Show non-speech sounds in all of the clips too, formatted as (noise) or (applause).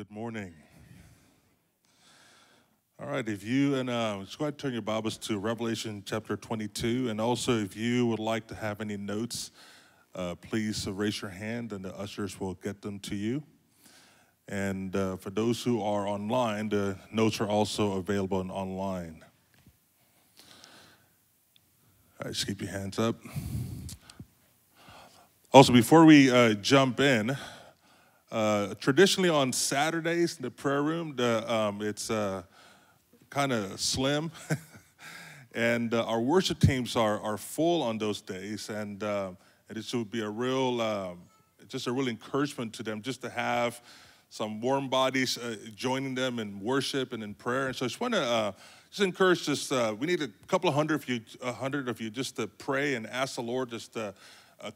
good morning. All right, if you and uh, just go ahead and turn your Bibles to Revelation chapter 22, and also if you would like to have any notes, uh, please raise your hand, and the ushers will get them to you. And uh, for those who are online, the notes are also available online. All right, just keep your hands up. Also, before we uh, jump in, uh, traditionally on Saturdays in the prayer room, the, um, it's uh, kind of slim. (laughs) and uh, our worship teams are, are full on those days. And, uh, and it should be a real, um, just a real encouragement to them just to have some warm bodies uh, joining them in worship and in prayer. And so I just want to just encourage just, we need a couple of hundred of you, a hundred of you just to pray and ask the Lord just to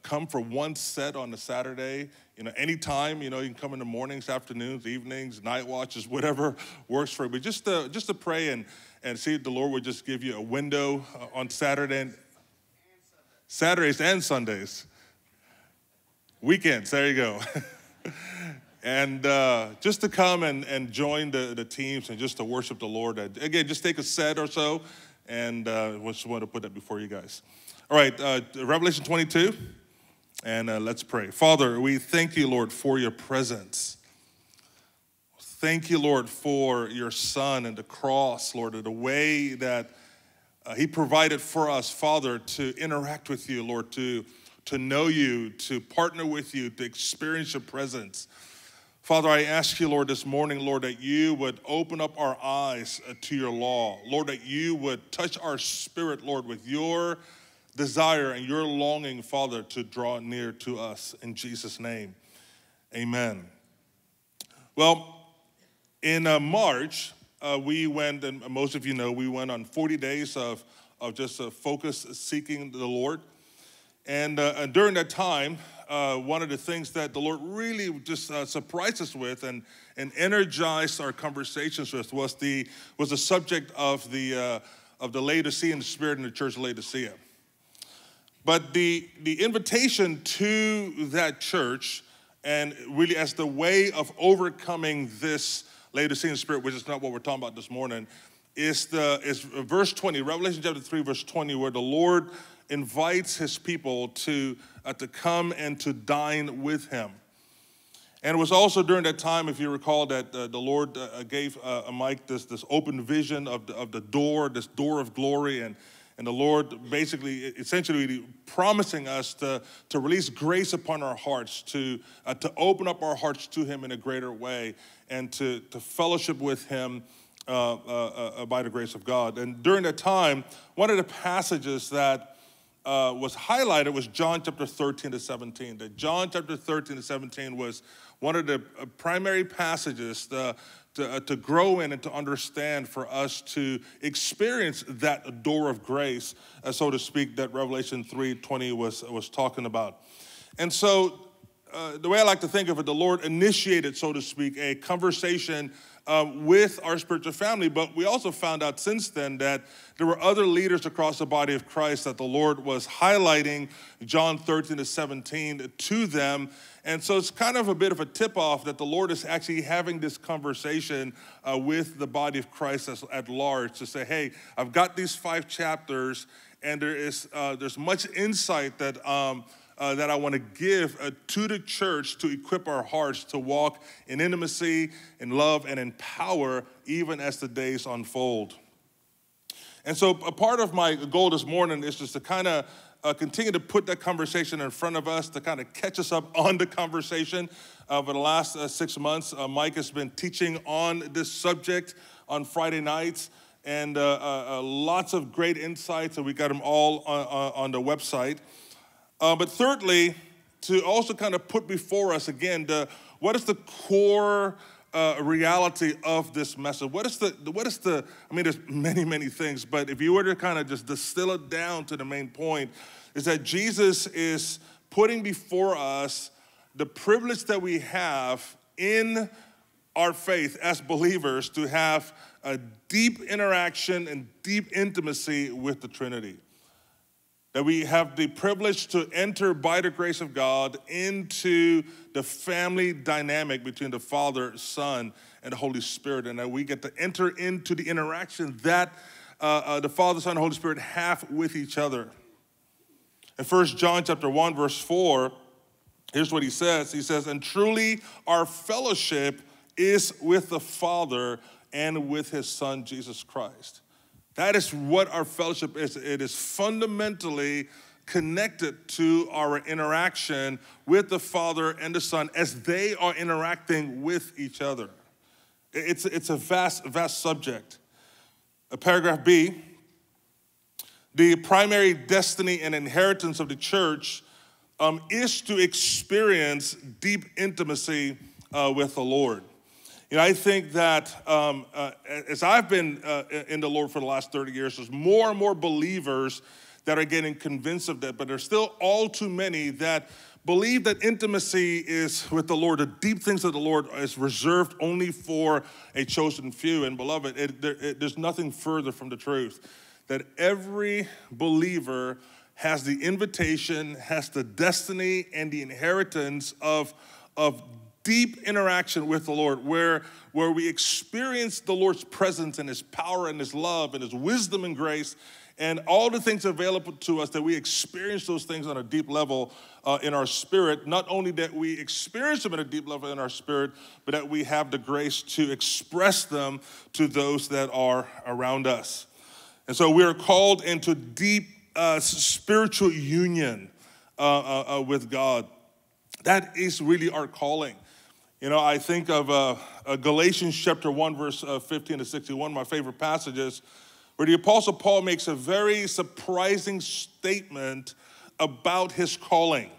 come for one set on a Saturday. You know, anytime, you know, you can come in the mornings, afternoons, evenings, night watches, (laughs) whatever works for you. But just to, just to pray and, and see if the Lord would just give you a window uh, on Saturday and Saturdays and Sundays. Weekends, there you go. (laughs) and uh, just to come and, and join the, the teams and just to worship the Lord. Again, just take a set or so, and uh, just want to put that before you guys. All right, uh, Revelation 22, and uh, let's pray. Father, we thank you, Lord, for your presence. Thank you, Lord, for your Son and the cross, Lord, and the way that uh, He provided for us, Father, to interact with you, Lord, to, to know you, to partner with you, to experience your presence. Father, I ask you, Lord, this morning, Lord, that you would open up our eyes uh, to your law. Lord, that you would touch our spirit, Lord, with your desire and your longing, Father, to draw near to us. In Jesus' name, amen. Well, in uh, March, uh, we went, and most of you know, we went on 40 days of, of just uh, focus seeking the Lord. And, uh, and during that time, uh, one of the things that the Lord really just uh, surprised us with and, and energized our conversations with was the, was the subject of the, of the Laodicean spirit in the church of Laodicea. But the, the invitation to that church, and really as the way of overcoming this Laodicean spirit, which is not what we're talking about this morning, is, the, is verse 20, Revelation chapter 3, verse 20, where the Lord invites his people to, uh, to come and to dine with him. And it was also during that time, if you recall, that uh, the Lord uh, gave uh, Mike this, this open vision of the, of the door, this door of glory, and and the Lord basically, essentially promising us to, to release grace upon our hearts, to, uh, to open up our hearts to Him in a greater way, and to, to fellowship with Him uh, uh, uh by the grace of God. And during that time, one of the passages that uh, was highlighted was John chapter 13 to 17. That John chapter 13 to 17 was one of the uh, primary passages, the, to, uh, to grow in and to understand for us to experience that door of grace, uh, so to speak, that Revelation 3:20 was, was talking about. And so, uh, the way I like to think of it, the Lord initiated, so to speak, a conversation um, with our spiritual family. But we also found out since then that there were other leaders across the body of Christ that the Lord was highlighting John 13 to 17 to them. And so it's kind of a bit of a tip off that the Lord is actually having this conversation uh, with the body of Christ at large to say, hey, I've got these five chapters, and there is uh, there's much insight that. Um, uh, that I want to give uh, to the church to equip our hearts to walk in intimacy, in love, and in power, even as the days unfold. And so, a part of my goal this morning is just to kind of uh, continue to put that conversation in front of us, to kind of catch us up (laughs) on the conversation. Uh, for the last uh, six months, uh, Mike has been teaching on this subject on Friday nights and lots of great insights, and we got them all on, on the website. Uh, but thirdly, to also kind of put before us again the what is the core uh, reality of this message? What is the what is the? I mean, there's many many things, but if you were to kind of just distill it down to the main point, is that Jesus is putting before us the privilege that we have in our faith as believers to have a deep interaction and deep intimacy with the Trinity. That we have the privilege to enter by the grace of God into the family dynamic between the Father, Son, and the Holy Spirit, and that we get to enter into the interaction that uh, uh, the Father, Son, and Holy Spirit have with each other. In 1 John chapter 1, verse 4, here's what he says. He says, And truly our fellowship is with the Father and with his Son, Jesus Christ. That is what our fellowship is. It is fundamentally connected to our interaction with the Father and the Son as they are interacting with each other. It's, it's a vast, vast subject. A paragraph B the primary destiny and inheritance of the church um, is to experience deep intimacy uh, with the Lord. You know, I think that um, uh, as I've been uh, in the Lord for the last 30 years, there's more and more believers that are getting convinced of that, but there's still all too many that believe that intimacy is with the Lord, the deep things of the Lord is reserved only for a chosen few. And beloved, it, there, it, there's nothing further from the truth that every believer has the invitation, has the destiny, and the inheritance of, of deep interaction with the Lord, where, where we experience the Lord's presence and His power and His love and His wisdom and grace and all the things available to us that we experience those things on a deep level uh, in our spirit. Not only that we experience them at a deep level in our spirit, but that we have the grace to express them to those that are around us. And so we are called into deep uh, spiritual union uh, uh, uh with God. That is really our calling. You know, I think of uh, uh, Galatians chapter 1, verse uh, 15 to 61, my favorite passages, where the Apostle Paul makes a very surprising statement about his calling.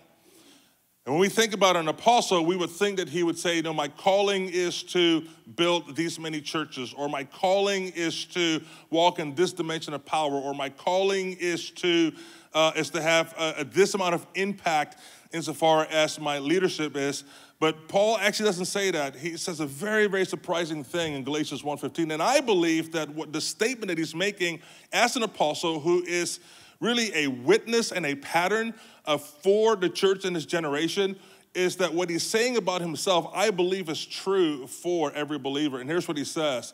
And when we think about an apostle, we would think that he would say, you know, my calling is to build these many churches, or my calling is to walk in this dimension of power, or my calling is to uh, is to have uh, this amount of impact insofar as my leadership is. But Paul actually doesn't say that. He says a very, very surprising thing in Galatians 1.15. And I believe that what the statement that he's making as an apostle who is really a witness and a pattern uh, for the church in this generation is that what he's saying about himself, I believe is true for every believer. And here's what he says.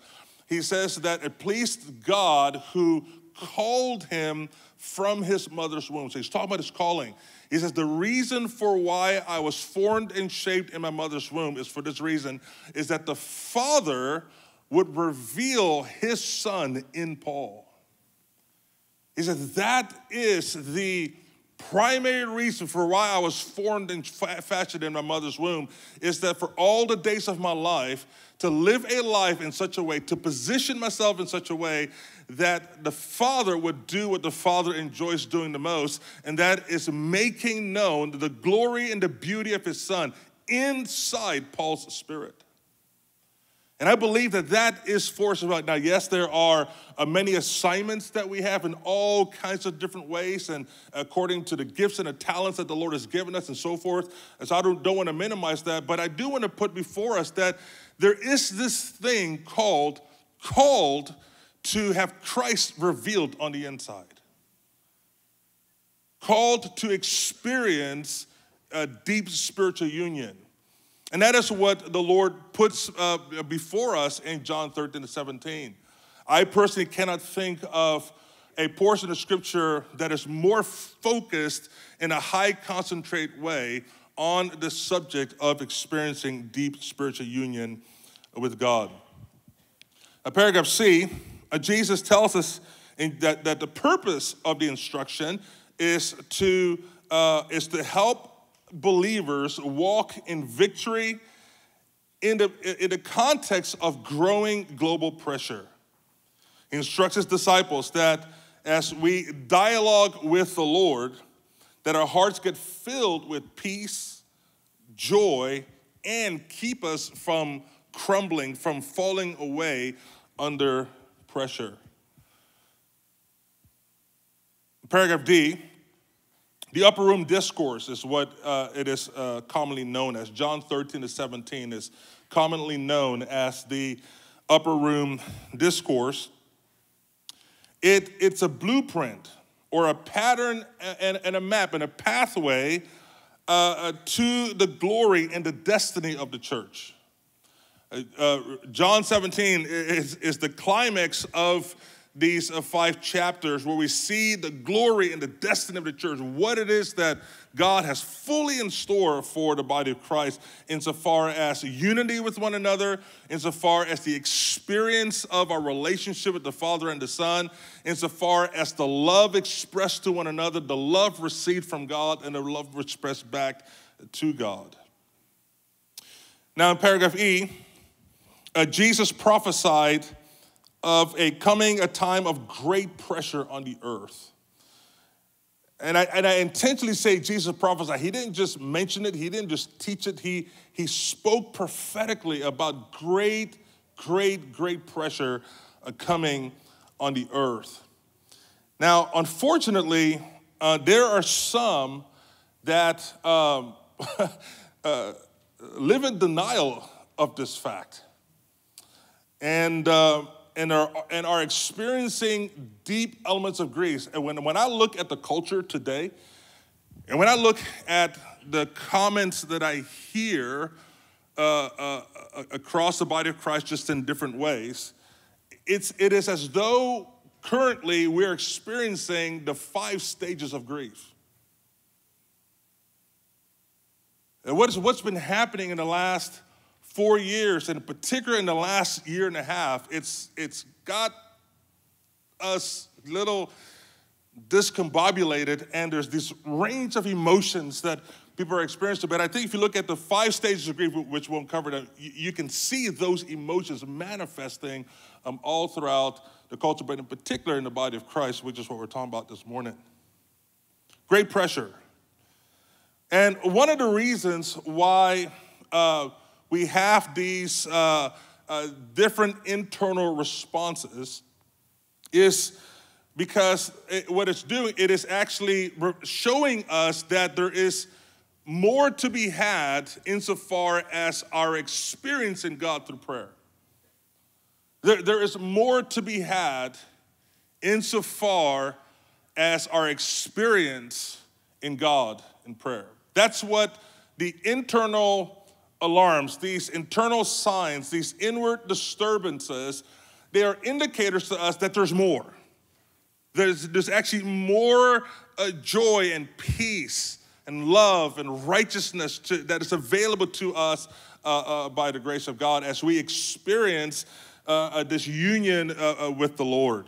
He says that it pleased God who called him from his mother's womb. So he's talking about his calling. He says, The reason for why I was formed and shaped in my mother's womb is for this reason, is that the Father would reveal his Son in Paul. He says, That is the primary reason for why I was formed and fashioned in my mother's womb is that for all the days of my life, to live a life in such a way, to position myself in such a way that the Father would do what the Father enjoys doing the most, and that is making known the glory and the beauty of His Son inside Paul's spirit. And I believe that that is for us right now. Yes, there are uh, many assignments that we have in all kinds of different ways, and according to the gifts and the talents that the Lord has given us, and so forth. And so I don't, don't want to minimize that, but I do want to put before us that there is this thing called called to have Christ revealed on the inside. Called to experience a deep spiritual union. And that is what the Lord puts uh, before us in John 13 to 17. I personally cannot think of a portion of scripture that is more focused in a high concentrate way on the subject of experiencing deep spiritual union with God. A paragraph C, uh, Jesus tells us that, that the purpose of the instruction is to, uh, is to help believers walk in victory in the, in the context of growing global pressure. He instructs his disciples that as we dialogue with the Lord, that our hearts get filled with peace, joy, and keep us from crumbling, from falling away under pressure. Paragraph D the upper room discourse is what uh, it is uh, commonly known as. John 13 to 17 is commonly known as the upper room discourse. It, it's a blueprint or a pattern and, and a map and a pathway uh, uh, to the glory and the destiny of the church. Uh, uh John 17 is, is the climax of these uh, five chapters where we see the glory and the destiny of the church, what it is that God has fully in store for the body of Christ, insofar as unity with one another, insofar as the experience of our relationship with the Father and the Son, insofar as the love expressed to one another, the love received from God, and the love expressed back to God. Now, in paragraph E, uh, Jesus prophesied of a coming a time of great pressure on the earth. And I, and I intentionally say Jesus prophesied. He didn't just mention it, he didn't just teach it, he, he spoke prophetically about great, great, great pressure uh, coming on the earth. Now, unfortunately, uh, there are some that um, (laughs) uh, live in denial of this fact. And uh, and are, and are experiencing deep elements of grief. And when, when I look at the culture today, and when I look at the comments that I hear uh, uh, across the body of Christ just in different ways, it's, it is as though currently we're experiencing the five stages of grief. And what is, what's been happening in the last four years, and in particular in the last year and a half, it's, it's got us little discombobulated, and there's this range of emotions that people are experiencing. But I think if you look at the five stages of grief, which won't cover you, you can see those emotions manifesting um, all throughout the culture, but in particular in the body of Christ, which is what we're talking about this morning. Great pressure. And one of the reasons why uh, we have these uh, uh, different internal responses is because it, what it's doing, it is actually showing us that there is more to be had insofar as our experience in God through prayer. There, there is more to be had insofar as our experience in God in prayer. That's what the internal alarms, these internal signs, these inward disturbances, they are indicators to us that there's more. There's, there's actually more uh, joy and peace and love and righteousness to, that is available to us uh, uh, by the grace of God as we experience uh, uh, this union uh, with the Lord.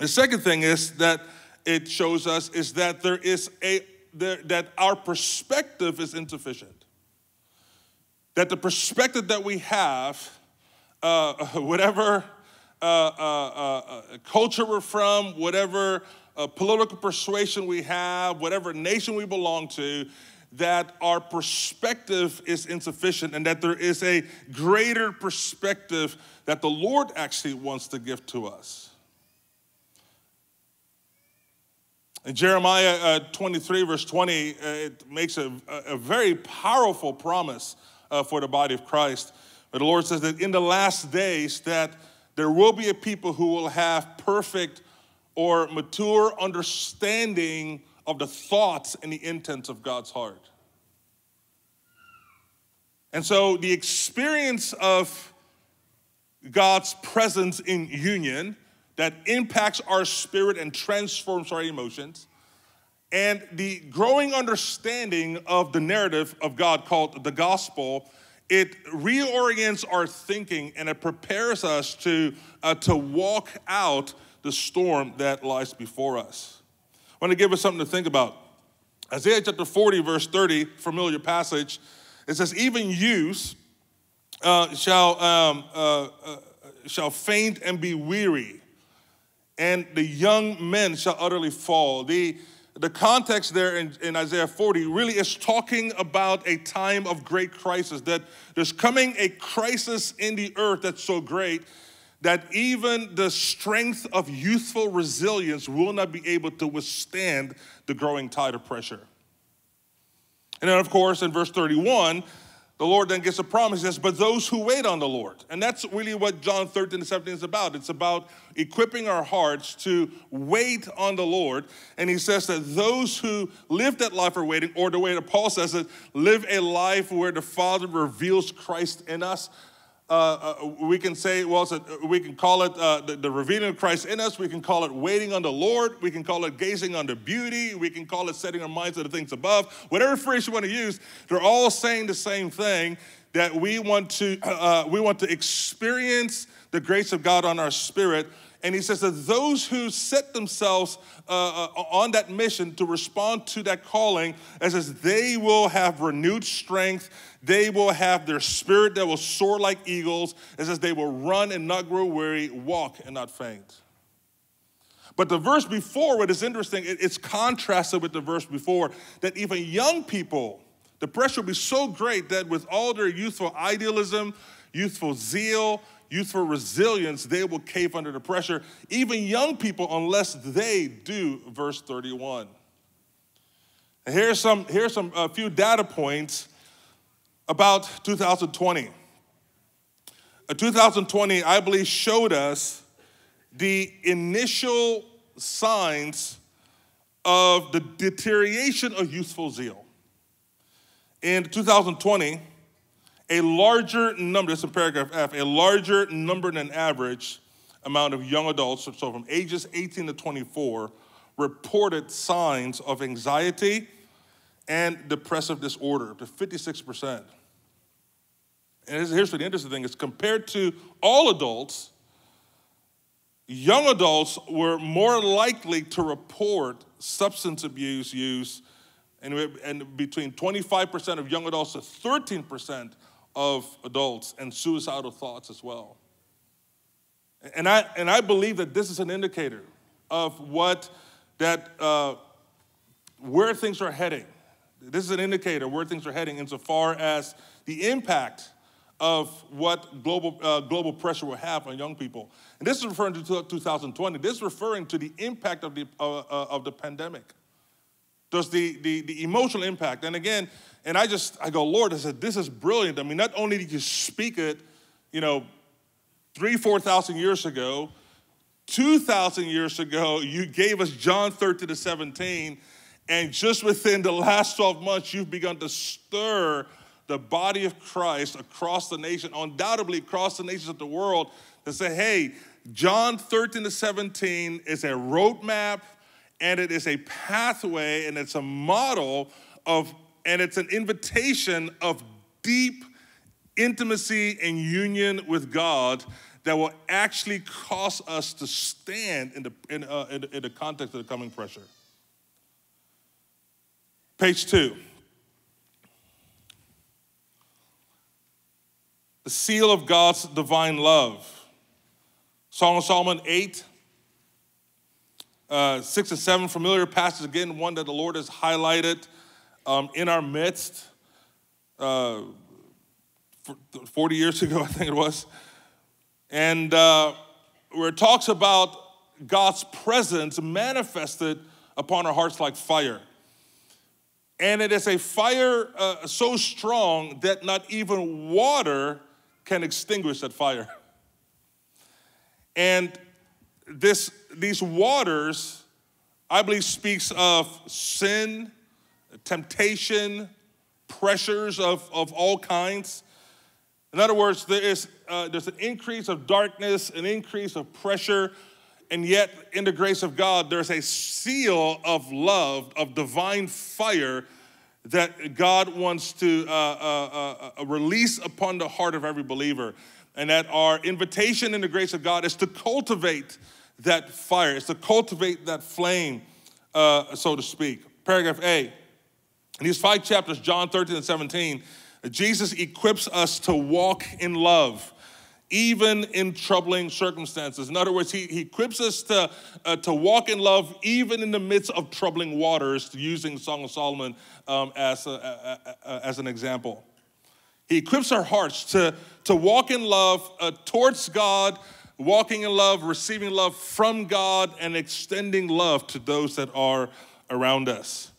The second thing is that it shows us is that there is a there, that our perspective is insufficient that the perspective that we have, uh, (laughs) whatever uh, uh, uh, uh, culture we're from, whatever uh, political persuasion we have, whatever nation we belong to, that our perspective is insufficient and that there is a greater perspective that the Lord actually wants to give to us. In Jeremiah uh, 23, verse 20, uh, it makes a, a very powerful promise uh, for the body of Christ. But the Lord says that in the last days that there will be a people who will have perfect or mature understanding of the thoughts and the intents of God's heart. And so the experience of God's presence in union that impacts our spirit and transforms our emotions and the growing understanding of the narrative of God called the gospel, it reorients our thinking and it prepares us to, uh, to walk out the storm that lies before us. I want to give us something to think about. Isaiah chapter 40, verse 30, familiar passage, it says, Even youths uh, shall, um, uh, uh, shall faint and be weary, and the young men shall utterly fall. The the context there in, in, Isaiah 40 really is talking about a time of great crisis, that there's coming a crisis in the earth that's so great that even the strength of youthful resilience will not be able to withstand the growing tide of pressure. And then, of course, in verse 31, the Lord then gets a promise. Says, But those who wait on the Lord. And that's really what John 13 and 17 is about. It's about equipping our hearts to wait on the Lord. And he says that those who live that life are waiting, or the way that Paul says it, live a life where the Father reveals Christ in us. Uh, uh, we can say, well, a, we can call it uh, the, the, revealing of Christ in us. We can call it waiting on the Lord. We can call it gazing on the beauty. We can call it setting our minds on the things above. Whatever phrase you want to use, they're all saying the same thing that we want to, uh, uh, we want to experience the grace of God on our spirit and he says that those who set themselves uh, uh, on that mission to respond to that calling, as says they will have renewed strength, they will have their spirit that will soar like eagles, it says they will run and not grow weary, walk and not faint. But the verse before, what is interesting, it's contrasted with the verse before that even young people, the pressure will be so great that with all their youthful idealism, youthful zeal, youthful resilience, they will cave under the pressure. Even young people, unless they do, verse 31. And here's some, here's some a few data points about 2020. Uh, 2020, I believe, showed us the initial signs of the deterioration of youthful zeal. In 2020, a larger number, this is in paragraph F, a larger number than average amount of young adults, so from ages 18 to 24, reported signs of anxiety and depressive disorder, to 56%. And here's the interesting thing is compared to all adults, young adults were more likely to report substance abuse use, and, and between 25% of young adults to 13% of adults and suicidal thoughts as well. And I, and I believe that this is an indicator of what that uh, where things are heading. This is an indicator where things are heading insofar as the impact of what global, uh, global pressure will have on young people. And this is referring to 2020. This is referring to the impact of the, uh, uh, of the pandemic. Does the, the, the emotional impact. And again, and I just, I go, Lord, I said, this is brilliant. I mean, not only did you speak it, you know, three, 4,000 years ago, 2,000 years ago, you gave us John 13 to 17, and just within the last 12 months, you've begun to stir the body of Christ across the nation, undoubtedly across the nations of the world, to say, hey, John 13 to 17 is a roadmap and it is a pathway and it's a model of and it's an invitation of deep intimacy and union with God that will actually cause us to stand in the, in, uh, in, in the context of the coming pressure. Page two. The seal of God's divine love. Song of Solomon 8, uh, 6 and 7, familiar passage again, one that the Lord has highlighted um, in our midst uh, 40 years ago, (laughs) I think it was. And uh, where it talks about God's presence manifested upon our hearts like fire. And it is a fire uh, so strong that not even water can extinguish that fire. And this, these waters, I believe, speaks of sin temptation, pressures of, of all kinds. In other words, there is, uh, there's an increase of darkness, an increase of pressure, and yet in the grace of God, there's a seal of love, of divine fire that God wants to uh, uh, uh, uh release upon the heart of every believer. And that our invitation in the grace of God is to cultivate that fire, is to cultivate that flame, uh, so to speak. Paragraph A. In these five chapters, John 13 and 17, Jesus equips us to walk in love, even in troubling circumstances. In other words, he, he equips us to, uh, to walk in love, even in the midst of troubling waters, using Song of Solomon um, as, a, a, a, as an example. He equips our hearts to, to walk in love uh, towards God, walking in love, receiving love from God, and extending love to those that are around us.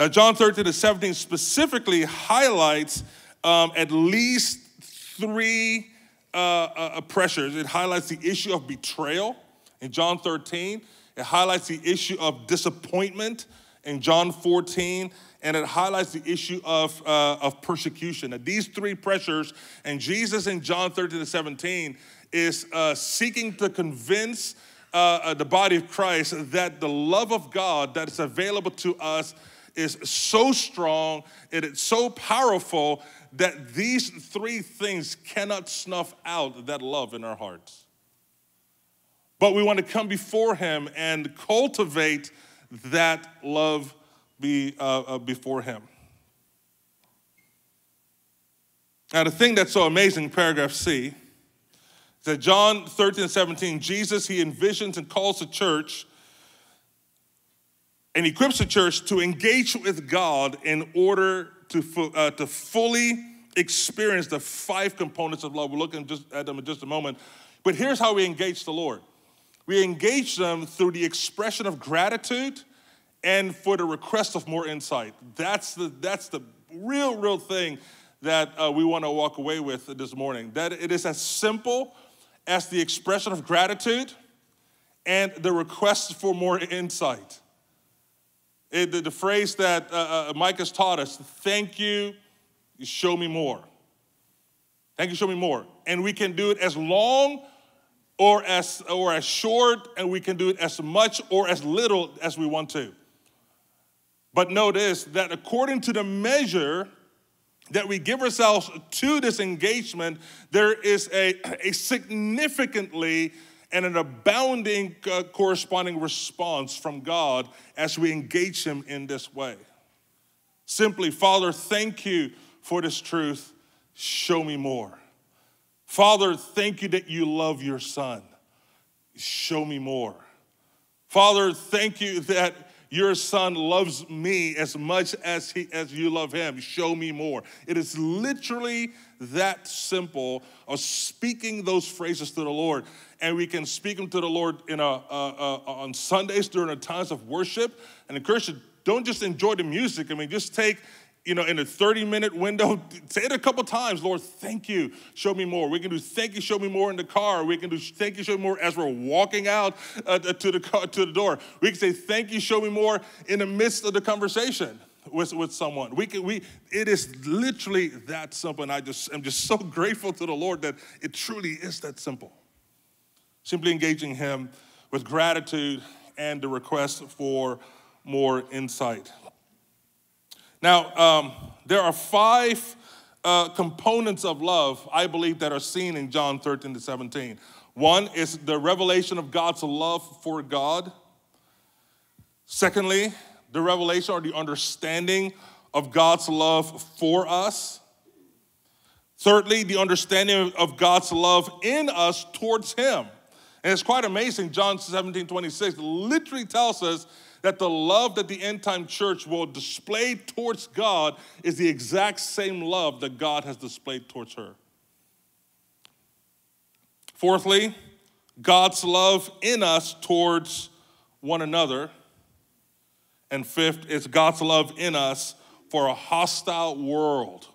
Now, John 13 to 17 specifically highlights um, at least three uh, uh, pressures. It highlights the issue of betrayal in John 13, it highlights the issue of disappointment in John 14, and it highlights the issue of, uh, of persecution. Now, these three pressures, and Jesus in John 13 to 17 is uh, seeking to convince uh, uh, the body of Christ that the love of God that is available to us is so strong, and it is so powerful that these three things cannot snuff out that love in our hearts. But we want to come before Him and cultivate that love be, uh, uh, before Him. Now, the thing that's so amazing, paragraph C, is that John 13 and 17, Jesus, he envisions and calls the church and equips the church to engage with God in order to, uh, to fully experience the five components of love. We'll look just, at them in just a moment. But here's how we engage the Lord we engage them through the expression of gratitude and for the request of more insight. That's the, that's the real, real thing that uh, we want to walk away with this morning. That it is as simple as the expression of gratitude and the request for more insight. It, the, the, phrase that uh, uh, Mike has taught us thank you, show me more. Thank you, show me more. And we can do it as long or as, or as short, and we can do it as much or as little as we want to. But notice that according to the measure that we give ourselves to this engagement, there is a, (clears throat) a significantly and an abounding uh, corresponding response from God as we engage Him in this way. Simply, Father, thank you for this truth. Show me more. Father, thank you that you love your Son. Show me more. Father, thank you that your son loves me as much as he as you love him show me more it is literally that simple of speaking those phrases to the lord and we can speak them to the lord in a, uh, uh, on sundays during the times of worship and encourage you don't just enjoy the music i mean just take you know, in a 30 minute window, (laughs) say it a couple times, Lord, thank you, show me more. We can do thank you, show me more in the car. We can do thank you, show me more as we're walking out uh, to, the car, to the door. We can say thank you, show me more in the midst of the conversation with, with someone. We can, we, it is literally that simple. And I just, I'm just so (laughs) grateful to the Lord that it truly is that simple. Simply engaging Him with gratitude and the request for more insight. Now, um, there are five uh, components of love, I believe, that are seen in John 13 to 17. One is the revelation of God's love for God. Secondly, the revelation or the understanding of God's love for us. Thirdly, the understanding of God's love in us towards Him. And it's quite amazing. John 17 26 literally tells us that the love that the end time church will display towards God is the exact same love that God has displayed towards her. Fourthly, God's love in us towards one another. And fifth, it's God's love in us for a hostile world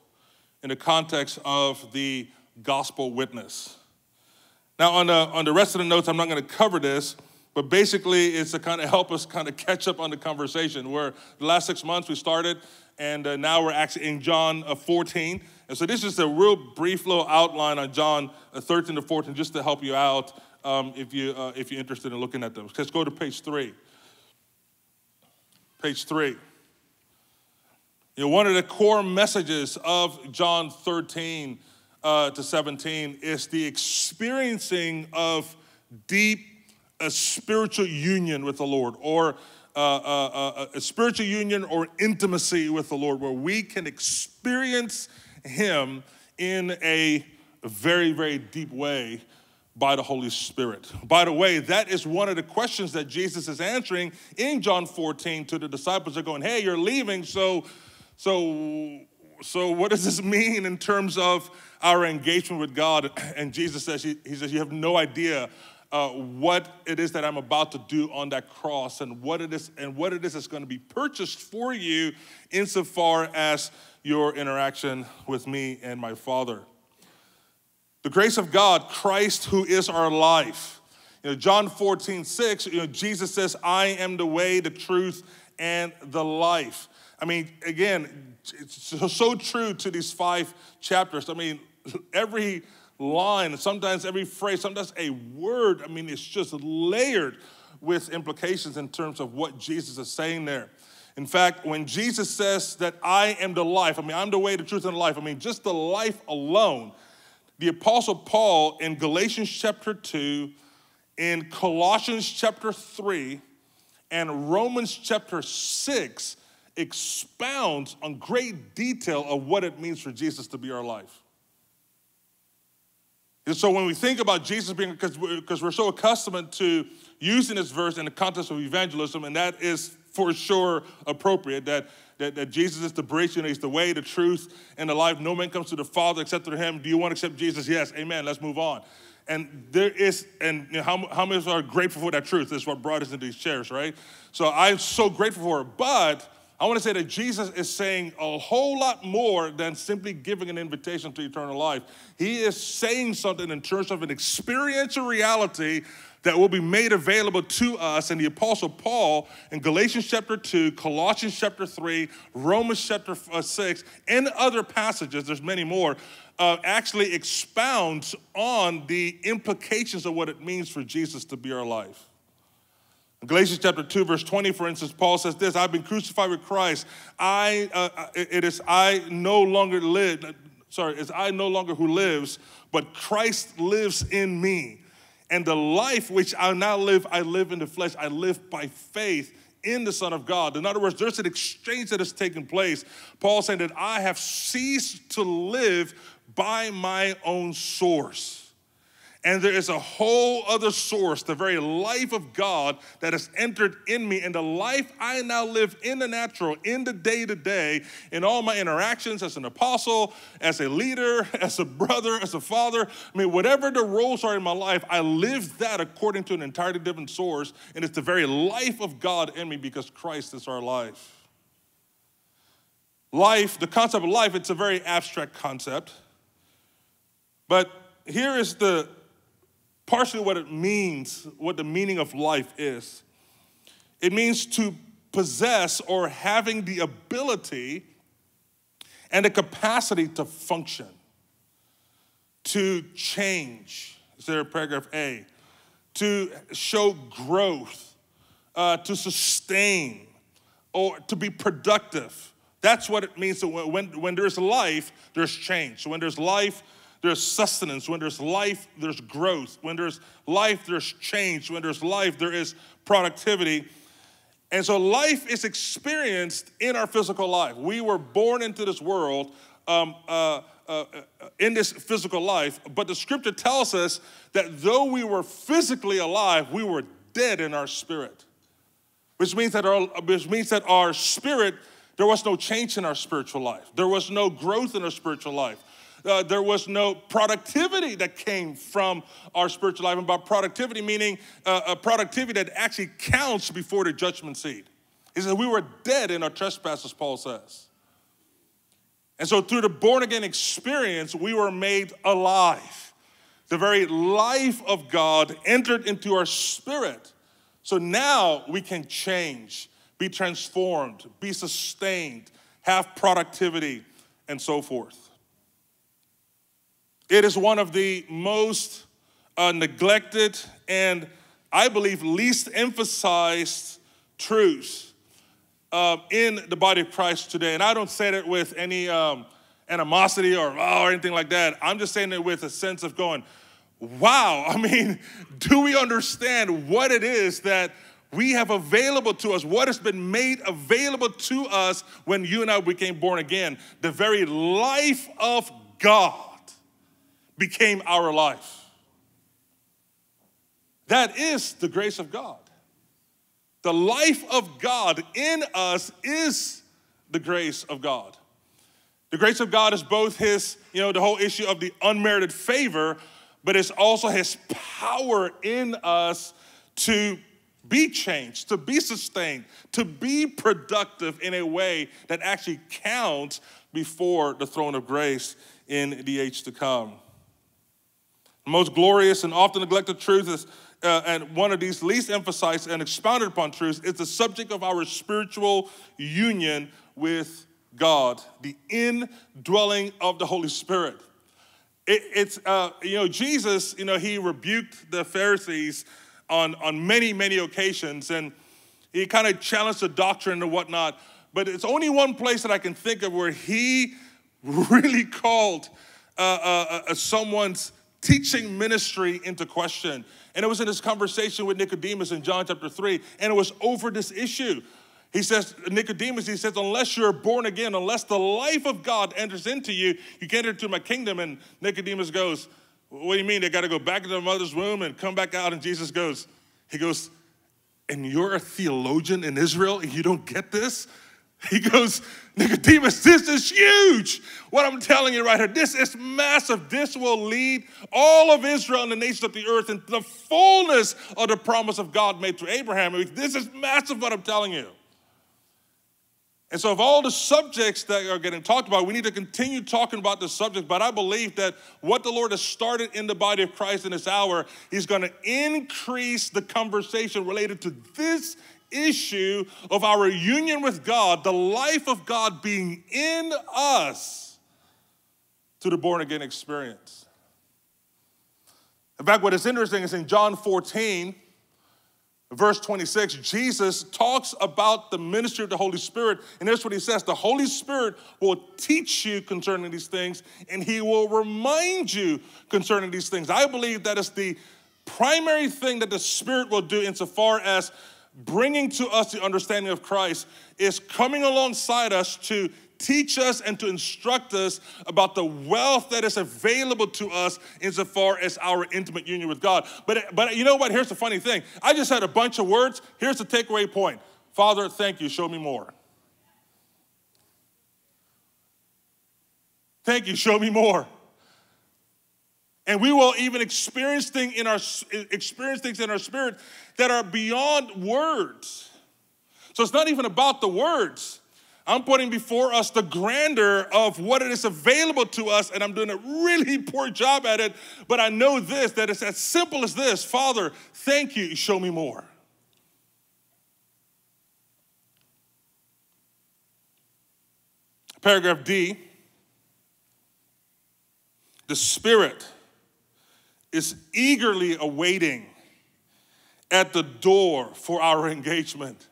in the context of the gospel witness. Now, on the, on the rest of the notes, I'm not going to cover this, but basically, it's to kind of help us kind of catch up on the conversation. Where the last six months we started, and uh, now we're actually in John uh, 14. And so this is a real brief little outline on John uh, 13 to 14, just to help you out um, if you uh, if you're interested in looking at them. Let's go to page three. Page three. You know, one of the core messages of John 13 uh, to 17 is the experiencing of deep a spiritual union with the Lord or uh, uh, uh, a spiritual union or intimacy with the Lord where we can experience Him in a very, very deep way by the Holy Spirit. By the way, that is one of the questions that Jesus is answering in John 14 to the disciples. They're going, "Hey, you're leaving, so, so, so, what does this mean in terms of our engagement with God?" (clears throat) And Jesus says, "He, he says, you have no idea uh, what it is that I'm about to do on that cross and what it is and what it is that's going to be purchased for you insofar as your interaction with me and my Father. The grace of God, Christ who is our life. You know, John 14, 6, you know, Jesus says, I am the way, the truth, and the life. I mean, again, it's so true to these five chapters. I mean, every line, sometimes every phrase, sometimes a word, I mean, it's just layered with implications in terms of what Jesus is saying there. In fact, when Jesus says that I am the life, I mean, I'm the way, the truth, and the life, I mean, just the life alone, the Apostle Paul in Galatians chapter 2, in Colossians chapter 3, and Romans chapter 6 expounds on great detail of what it means for Jesus to be our life. And so when we think about Jesus being, because we're, because we're so accustomed to using this verse in the context of evangelism, and that is for sure appropriate, that, that, that Jesus is the bridge, and he's the way, the truth, and the life. No man comes to the Father except through him. Do you want to accept Jesus? Yes, amen. Let's move on. And there is, and you know, how, how many of us are grateful for that truth? Is what brought us into these chairs, right? So I'm so grateful for it. But I want to say that Jesus is saying a whole lot more than simply giving an invitation to eternal life. He is saying something in terms of an experiential reality that will be made available to us. And the Apostle Paul in Galatians chapter 2, Colossians chapter 3, Romans chapter uh, 6, and other passages, there's many more, uh, actually expounds on the implications of what it means for Jesus to be our life. Galatians chapter 2, verse 20, for instance, Paul says this I've been crucified with Christ. I, uh, uh it is I no longer live, sorry, it's I no longer who lives, but Christ lives in me. And the life which I now live, I live in the flesh. I live by faith in the Son of God. In other words, there's an exchange that has taken place. Paul saying that I have ceased to live by my own source. And there is a whole other source, the very life of God that has entered in me. And the life I now live in the natural, in the day to day, in all my interactions as an apostle, as a leader, (laughs) as a brother, as a father. I mean, whatever the roles are in my life, I live that according to an entirely different source. And it's the very life of God in me because Christ is our life. Life, the concept of life, it's a very abstract concept. But here is the partially what it means, what the meaning of life is. It means to possess or having the ability and the capacity to function, to change. Is there a paragraph A? To show growth, uh, to sustain, or to be productive. That's what it means. So when, when, when there's life, there's change. So when there's life, there's sustenance. When there's life, there's growth. When there's life, there's change. When there's life, there is productivity. And so life is experienced in our physical life. We were born into this world um, uh, uh, in this physical life, but the scripture tells us that though we were physically alive, we were dead in our spirit, which means that our, which means that our spirit, there was no change in our spiritual life. There was no growth in our spiritual life uh, there was no productivity that came from our spiritual life. And by productivity, meaning uh, a productivity that actually counts before the judgment seat. He says, We were dead in our trespasses, Paul says. And so, through the born again experience, we were made alive. The very life of God entered into our spirit. So now we can change, be transformed, be sustained, have productivity, and so forth. It is one of the most uh, neglected and I believe least emphasized truths uh, in the body of Christ today. And I don't say that with any um, animosity or, oh, or anything like that. I'm just saying it with a sense of going, wow, (laughs) I mean, do we understand what it is that we have available to us, what has been made available to us when you and I became born again? The very life of God became our life. That is the grace of God. The life of God in us is the grace of God. The grace of God is both His, you know, the whole issue of the unmerited favor, but it's also His power in us to be changed, to be sustained, to be productive in a way that actually counts before the throne of grace in the age to come. Most glorious and often neglected truth is, uh, and one of these least emphasized and expounded upon truths, is the subject of our spiritual union with God, the indwelling of the Holy Spirit. It, it's, uh, you know, Jesus, you know, he rebuked the Pharisees on, on many, many occasions, and he kind of challenged the doctrine and whatnot. But it's only one place that I can think of where he (laughs) really called uh, uh, uh, someone's teaching ministry into question. And it was in his conversation with Nicodemus in John chapter 3, and it was over this issue. He says, Nicodemus, he says, unless you're born again, unless the life of God enters into you, you can't enter into my kingdom. And Nicodemus goes, What do you mean? They got to go back into the mother's womb and come back out? And Jesus goes, He goes, And you're a theologian in Israel and you don't get this? (laughs) He goes, Nicodemus, this is huge. What I'm telling you right here, this is massive. This will lead all of Israel and the nations of the earth into the fullness of the promise of God made to Abraham. This is massive, what I'm telling you. And so, of all the subjects that are getting talked about, we need to continue talking about the subject. But I believe that what the Lord has started in the body of Christ in this hour, He's going to increase the conversation related to this issue of our union with God, the life of God being in us to the born again experience. In fact, what is interesting is in John 14, verse 26, Jesus talks about the ministry of the Holy Spirit. And here's what he says The Holy Spirit will teach you concerning these things, and he will remind you concerning these things. I believe that is the primary thing that the Spirit will do insofar as bringing to us the understanding of Christ is coming alongside us to teach us and to instruct us about the wealth that is available to us insofar as our intimate union with God. But, but you know what? Here's the funny thing. I just had a bunch of words. Here's the takeaway point Father, thank you. Show me more. Thank you. Show me more. And we will even experience things in our experience things in our spirit that are beyond words. So it's not even about the words. I'm putting before us the grandeur of what it is available to us, and I'm doing a really (laughs) poor job at it. But I know this that it's as simple as this Father, thank you, show me more. Paragraph D the Spirit is eagerly awaiting at the door for our engagement.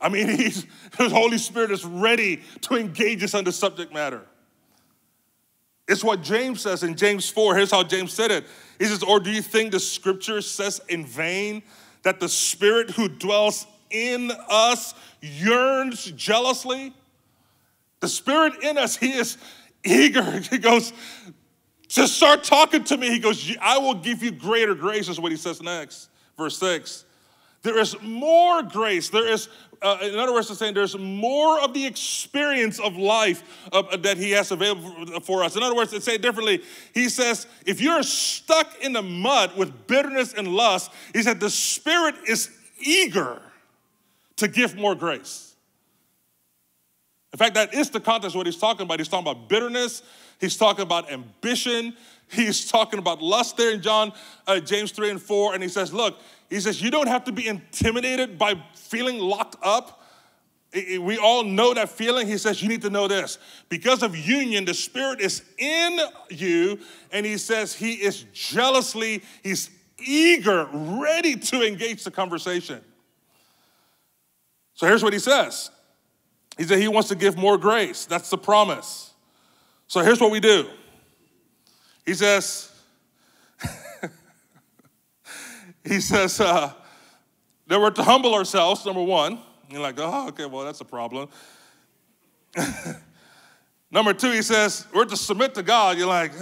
I mean, (laughs) he's, the Holy Spirit is ready to engage us on the subject matter. It's what James says in James 4. Here's how James said it. He says, Or do you think the scripture says in vain that the Spirit who dwells in us yearns jealously? The Spirit in us, He is eager. (laughs) He goes, just start talking to me. He goes, I will give you greater grace, is what he says next. Verse 6. There is more grace. There is, uh, in other words, saying there's more of the experience of life uh, that he has available for us. In other words, to say it differently, he says, if you're stuck in the mud with bitterness and lust, he said the Spirit is eager to give more grace. In fact, that is the context of what he's talking about. He's talking about bitterness. He's talking about ambition. He's talking about lust there in John, uh, James 3 and 4. And he says, look, he says, you don't have to be intimidated by feeling locked up. We all know that feeling. He says, You need to know this. Because of union, the Spirit is in you, and He says He is jealously, He's eager, ready to engage the conversation. So here's what He says He said He wants to give more grace. That's the promise. So here's what we do He says, (laughs) he says uh, that we're to humble ourselves, number one. You're like, oh, okay, well, that's a problem. (laughs) number two, he says, we're to submit to God. You're like,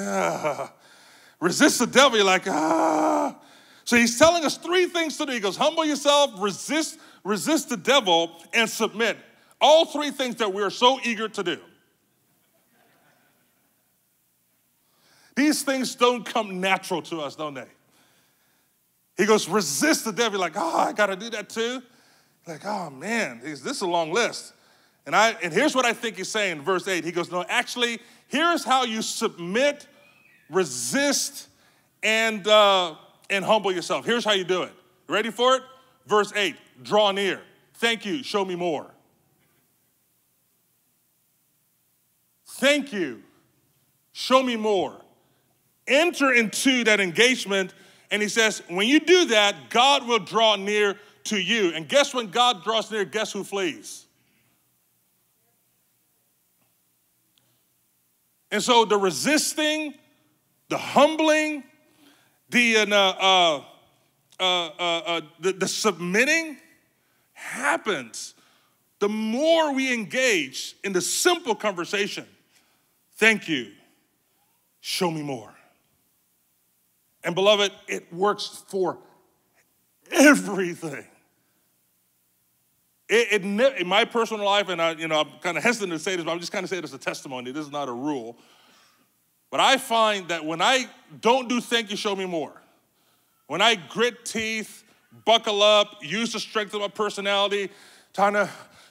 resist the devil. You're like, ah. So he's telling us three things to do. He goes, humble yourself, resist, resist the devil, and submit. All three things that we are so eager to do. These things don't come natural to us, don't they? He goes, resist the devil. Like, oh, I got to do that too. Like, oh man, this is a long list. And I and here's what I think he's saying, in verse 8. He goes, No, actually, here's how you submit, resist, and uh, and humble yourself. Here's how you do it. Ready for it? Verse 8. Draw near. Thank you. Show me more. Thank you. Show me more. Enter into that engagement. And he says, when you do that, God will draw near to you. And guess when God draws near, guess who flees? And so the resisting, the humbling, the, uh, uh, uh, uh, the, the submitting happens the more we engage in the simple conversation. Thank you. Show me more. And beloved, it works for everything. It, it, in my personal life, and I, you know, I'm kind of hesitant to say this, but I'm just kind of saying it as a testimony. This is not a rule. But I find that when I don't do thank you, show me more, when I grit teeth, buckle up, use the strength of my personality, trying to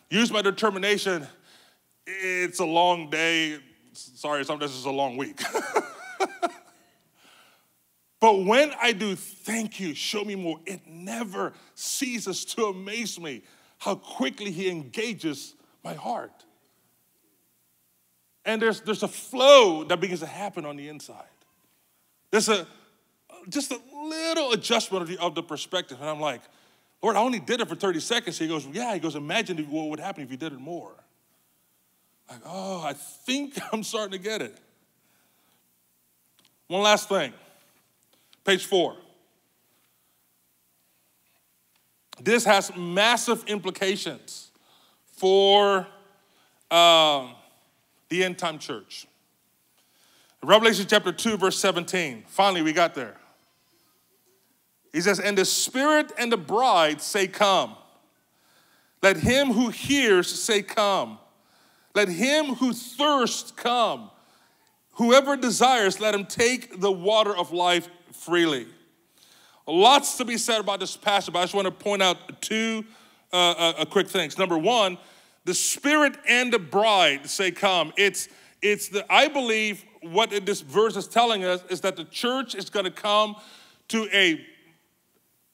use my determination, it's a long day. Sorry, sometimes it's a long week. (laughs) but when I do thank you, show me more, it never ceases to amaze me how quickly he engages my heart. And there's, there's a flow that begins to happen on the inside. There's a just a little adjustment of the, of the perspective. And I'm like, Lord, I only did it for 30 seconds. He goes, Yeah. He goes, Imagine what would happen if you did it more. Like, oh, I think (laughs) I'm starting to get it. One last thing. Page four. This has massive implications for um, the end time church. Revelation chapter 2, verse 17. Finally, we got there. He says, And the Spirit and the bride say, Come. Let him who hears say, Come. Let him who thirsts come. Whoever desires, let him take the water of life freely. Lots to be said about this passage, but I just want to point out two uh, uh, uh, quick things. Number one, the Spirit and the bride say, Come. It's, it's the, I believe what this verse is telling us is that the church is going to come to a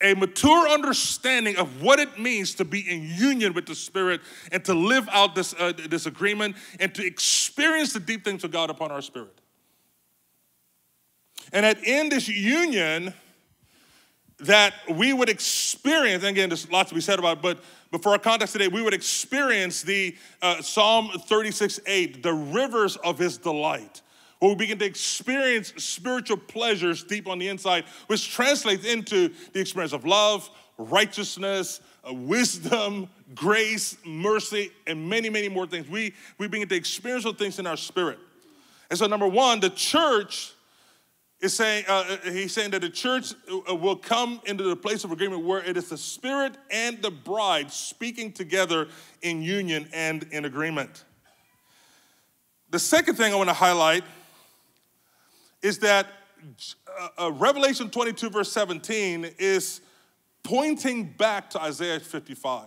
a mature understanding of what it means to be in union with the Spirit and to live out this, uh, this agreement and to experience the deep things of God upon our spirit. And that in this union, that we would experience, and again, there's lots to be said about it, but, but for our context today, we would experience the uh, Psalm 36 8, the rivers of his delight, where we begin to experience spiritual pleasures deep on the inside, which translates into the experience of love, righteousness, uh, wisdom, grace, mercy, and many, many more things. We, we begin to experience those things in our spirit. And so, number one, the church is saying, uh, uh, he's saying that the church uh, will come into the place of agreement where it is the Spirit and the bride speaking together in union and in agreement. The second thing I want to highlight is that uh, uh Revelation 22, verse 17, is pointing back to Isaiah 55.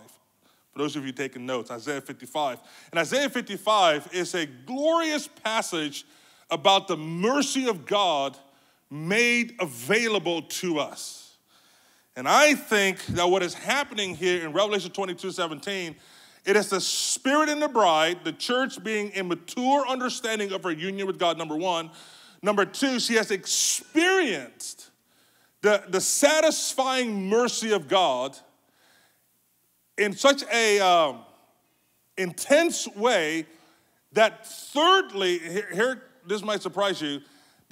For those of you taking notes, Isaiah 55. And Isaiah 55 is a glorious passage about the mercy of God made available to us. And I think that what is happening here in Revelation 22 17, it is the spirit in the bride, the church being a mature understanding of her union with God, number one. Number two, she has experienced the, the satisfying mercy of God in such a um, intense way that thirdly, here, here this might surprise you,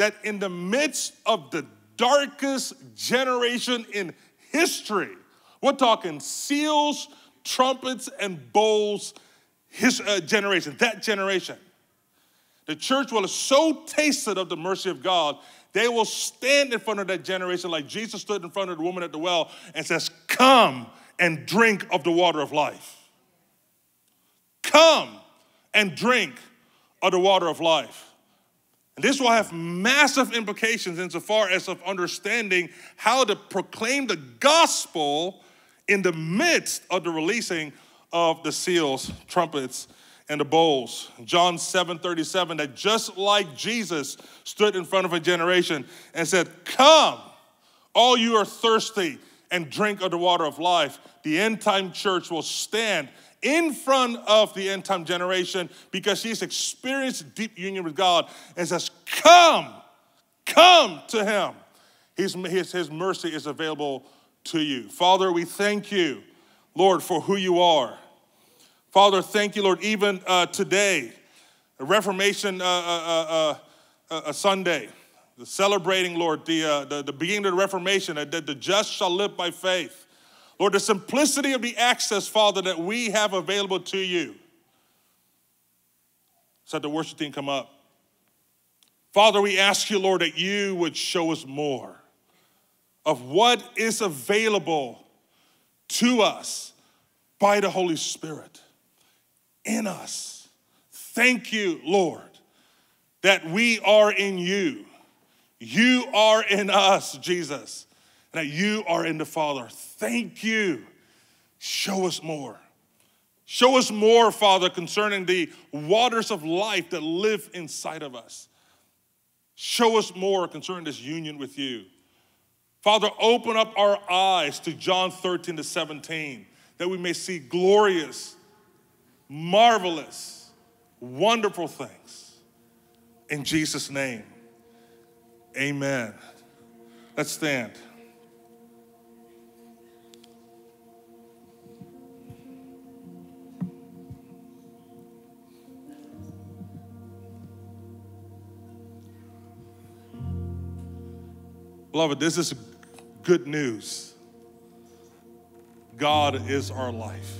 that in the midst of the darkest generation in history, we're talking seals, trumpets, and bowls, his uh, generation, that generation. The church will have so tasted of the mercy of God, they will stand in front of that generation like Jesus stood in front of the woman at the well and says, Come and drink of the water of life. Come and drink of the water of life. This will have massive implications insofar as of understanding how to proclaim the gospel in the midst of the releasing of the seals, trumpets, and the bowls. John 7 37, that just like Jesus stood in front of a generation and said, Come, all you are thirsty, and drink of the water of life, the end time church will stand in front of the end time generation because she's experienced deep union with God and says, Come, come to him. His, his, his mercy is available to you. Father, we thank you, Lord, for who you are. Father, thank you, Lord, even uh, today, Reformation uh, uh, uh, uh Sunday, the celebrating, Lord, the, uh, the, the, beginning of the Reformation, that the just shall live by faith. Lord, the simplicity of the access, Father, that we have available to you. So the worship team come up. Father, we ask you, Lord, that you would show us more of what is available to us by the Holy Spirit in us. Thank you, Lord, that we are in you. You are in us, Jesus, and that you are in the Father. Thank you. Show us more. Show us more, Father, concerning the waters of life that live inside of us. Show us more concerning this union with you. Father, open up our eyes to John 13 to 17 that we may see glorious, marvelous, wonderful things. In Jesus' name, amen. Let's stand. Beloved, this is good news. God is our life.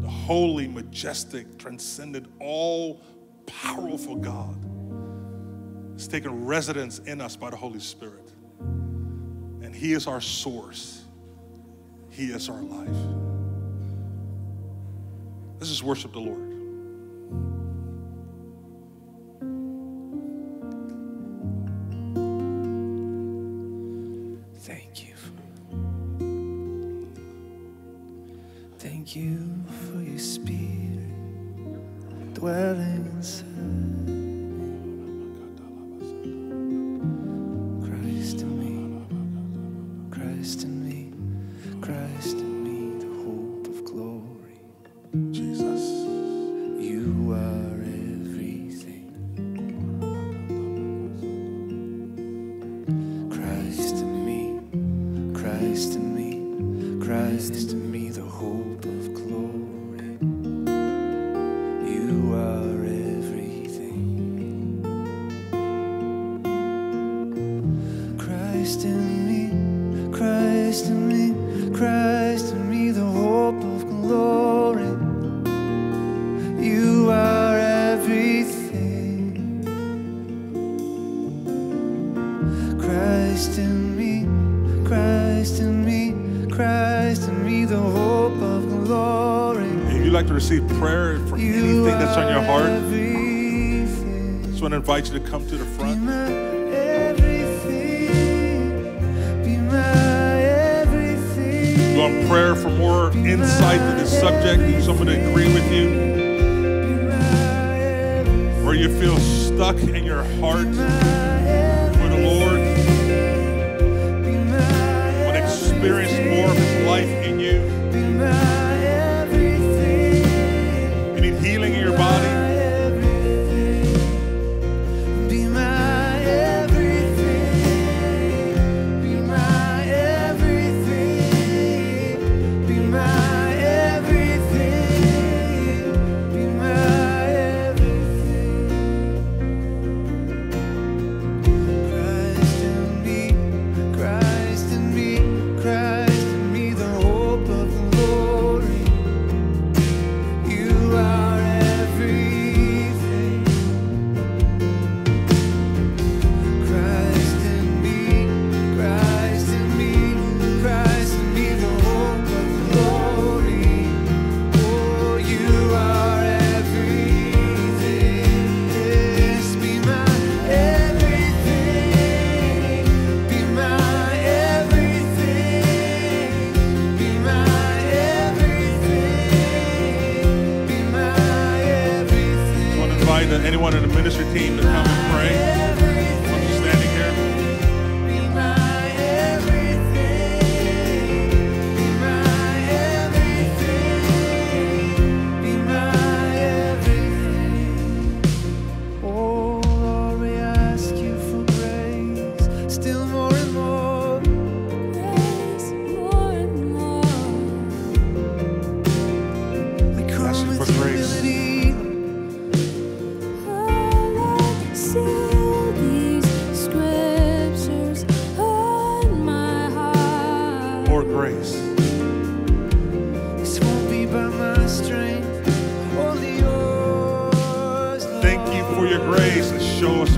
The holy, majestic, transcendent, all powerful God has taken residence in us by the Holy Spirit. And He is our source, He is our life. Let's just worship the Lord. Christ in me, Christ. Invite you to come to the front. You want prayer for more insight to this subject and someone to agree with you? Or you feel stuck in your heart? grace. This won't be by my strength, only yours. Lord. Thank you for your grace and show us